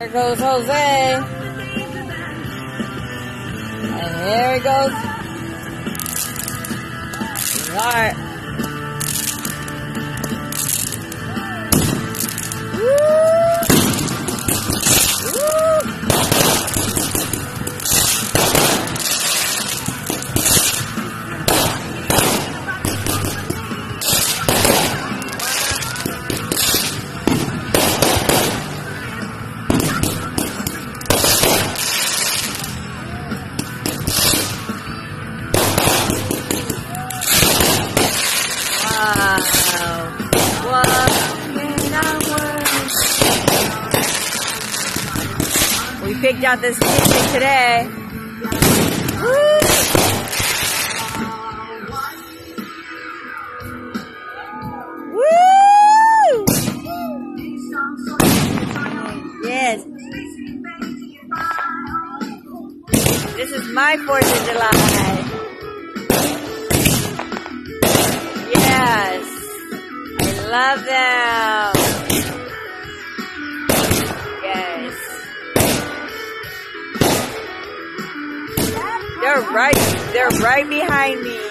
There goes Jose. And here he goes. Alright. Wow. We picked out this kitchen today. Woo! Woo! Yes. This is my 4th of July. Yes. I love them. They're right, they're right behind me.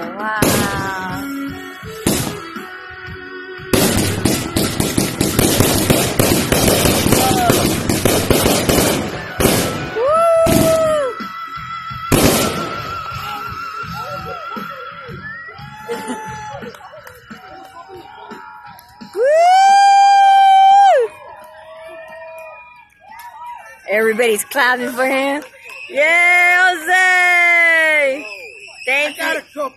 Wow. Everybody's clapping for him. Yeah, Jose! Thank you.